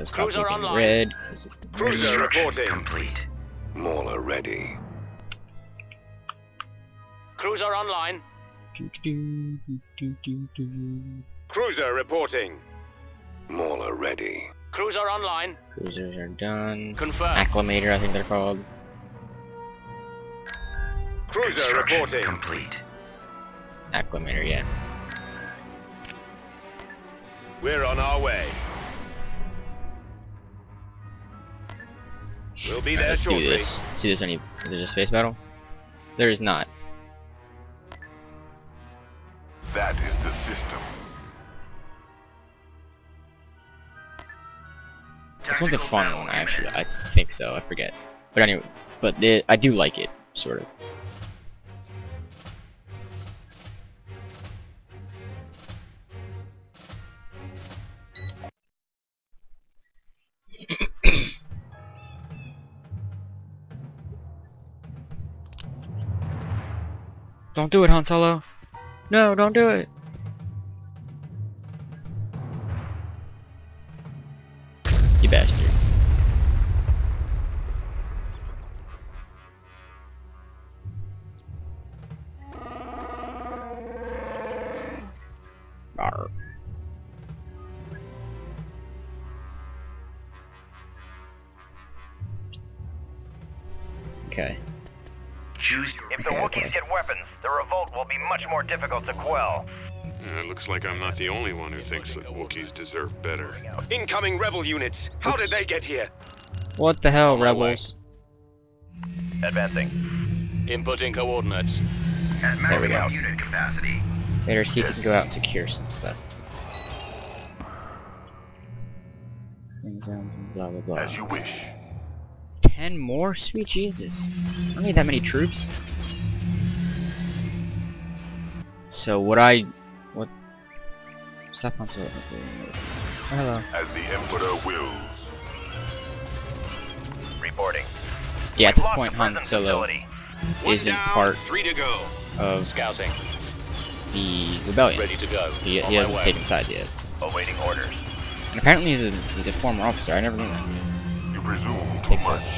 to stop Cruiser looking online. red. It's just Cruiser Construction reporting. complete. Mauler ready. Cruiser online. do, do, do. Cruiser reporting. Mauler ready. Cruiser online. Cruisers are done. Confirmed. Acclimator, I think they're called. Cruiser Construction reporting. complete. Acclimator, yeah. We're on our way. We'll be Alright, there let's shortly. do this. See, there's any. There's a space battle. There is not. That is the system. This one's a fun one, actually. I think so. I forget. But anyway, but it, I do like it, sort of. Don't do it, Han Solo. No, don't do it. You bastard. Arr. Okay. Choose your If the Wookiees get weapons, the revolt will be much more difficult to quell. Uh, it looks like I'm not the only one who thinks that Wookiees deserve better. Incoming rebel units. How did they get here? What the hell, On my way. rebels? Advancing. Inputting coordinates. at There we maximum go. unit capacity. Better see if we can go out and secure some stuff. Blah blah blah. As you wish. Ten more? Sweet Jesus. I don't need that many troops. So what I... What... Stop on so... Hello. As the Emperor wills. Reporting. Yeah, at We've this point the Han Solo isn't down, part three to go. of Scouting. the rebellion. Ready to go. He, he hasn't taken sides yet. Awaiting orders. And apparently he's a he's a former officer. I never knew that. You presume too Take much. this.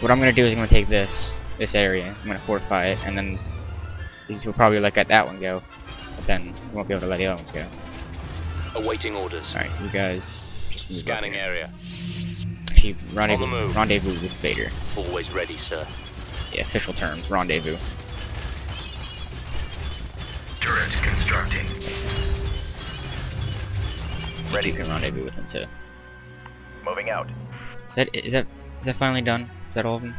What I'm gonna do is I'm gonna take this this area. I'm gonna fortify it, and then these will probably let that one go. But then we won't be able to let the other ones go. Awaiting orders. All right, you guys just move Scanning here. area. Actually, rendezvous, On the move. rendezvous with Vader. Always ready, sir. Yeah, official terms, rendezvous. Turret constructing. Ready. You can rendezvous with him too. Moving out. Is that is that is that finally done? Is that all of them?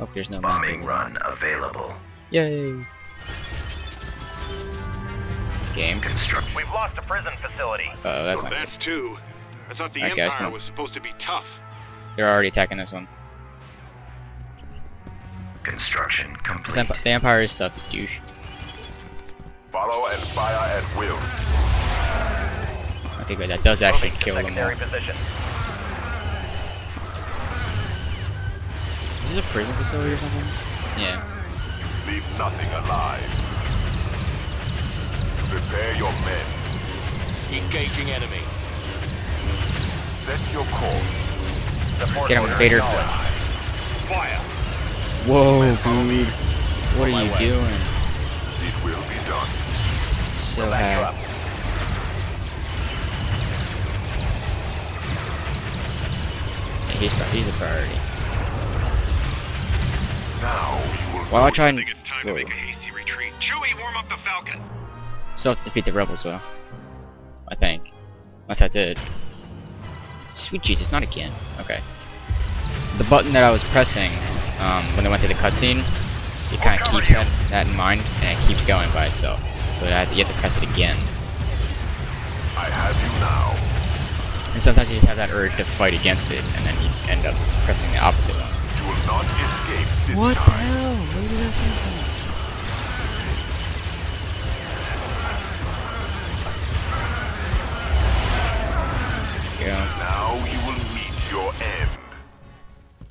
Oh, there's no map Bombing over run available. Yay! Game. Construct. We've lost a prison facility. Uh oh, that's not good. That's two. I thought the Alright, Empire come was supposed to be tough. They're already attacking this one. Construction This complete. The Empire is tough, you douche. Follow and fire at will. Okay, but that does actually kill them all. secondary position. Is this a prison facility or something? Yeah. Leave nothing alive. Prepare your men. Engaging enemy. Set your course. Support Get him, order Vader. Fire. Whoa, dude. What are you way. doing? It will be done. So back you up. hacks. He's, he's a priority. Now don't I try and... think it's time to Whoa. make a hasty retreat. Chewie, warm up the Falcon. Still have to defeat the rebels, though. I think. Unless that's it. Sweet Jesus, not again. Okay. The button that I was pressing um, when I went to the cutscene, it kind of keeps that, that in mind, and it keeps going by itself. So I have to, you have to press it again. I have you now. And sometimes you just have that urge to fight against it, and then you end up pressing the opposite one. You will not escape this What the time. hell? Where did that come from? Yeah, Now you will meet your end.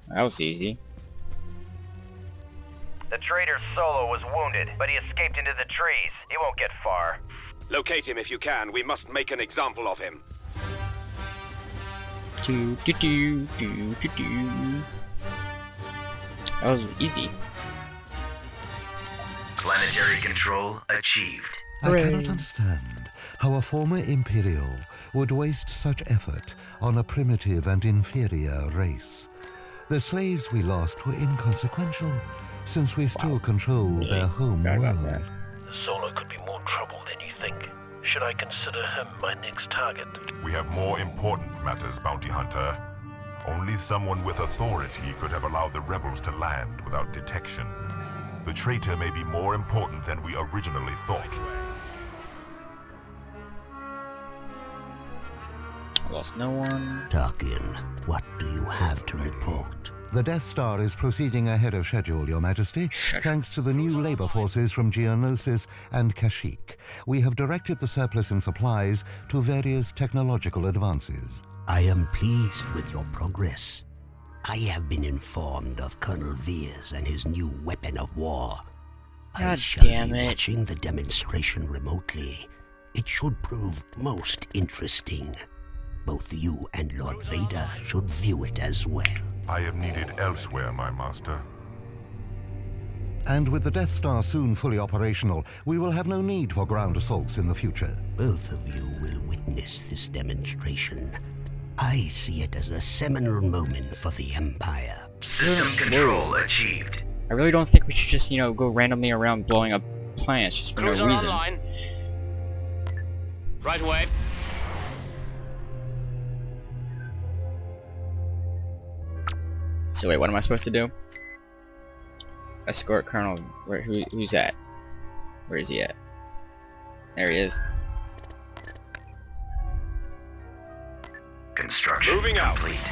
that was easy. The traitor Solo was wounded, but he escaped into the trees. He won't get far. Locate him if you can. We must make an example of him. Do, do, do, do, do, do. That was easy. Planetary control achieved. I cannot understand how a former Imperial would waste such effort on a primitive and inferior race. The slaves we lost were inconsequential, since we still control their home Forgot about world. that. Solo could be more trouble than you think. Should I consider him my next target? We have more important matters, Bounty Hunter. Only someone with authority could have allowed the rebels to land without detection. The traitor may be more important than we originally thought. I lost no one. Tarkin, what do you have to report? The Death Star is proceeding ahead of schedule, Your Majesty, thanks to the new labor forces from Geonosis and Kashyyyk. We have directed the surplus in supplies to various technological advances. I am pleased with your progress. I have been informed of Colonel Veers and his new weapon of war. I shall damn be it. watching the demonstration remotely. It should prove most interesting. Both you and Lord Vader should view it as well. I am needed elsewhere, my master. And with the Death Star soon fully operational, we will have no need for ground assaults in the future. Both of you will witness this demonstration. I see it as a seminal moment for the Empire. System hmm. control achieved. I really don't think we should just, you know, go randomly around blowing up planets just for no reason. online. Right away. So wait, what am I supposed to do? Escort Colonel. Where? Who? Who's that? Where is he at? There he is. Construction Moving out. complete.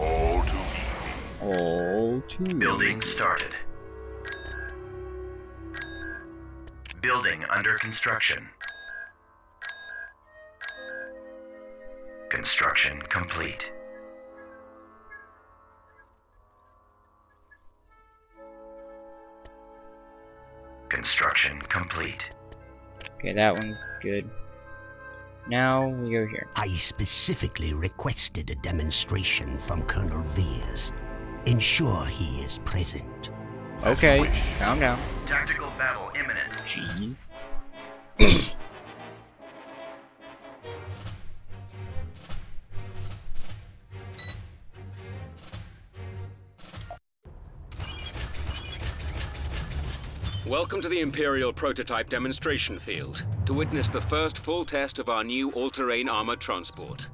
All too easy. Oh, two. Building started. Building under construction. Construction complete. Construction complete. Okay, that one's good. Now we go here. I specifically requested a demonstration from Colonel Veers. Ensure he is present. Okay, calm down. Tactical battle imminent. Jeez. Welcome to the Imperial Prototype Demonstration Field to witness the first full test of our new all-terrain armored transport.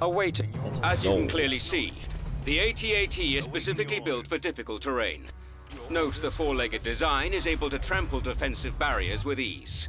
Awaiting. As you can clearly see, the AT-AT is specifically built for difficult terrain. Note the four-legged design is able to trample defensive barriers with ease.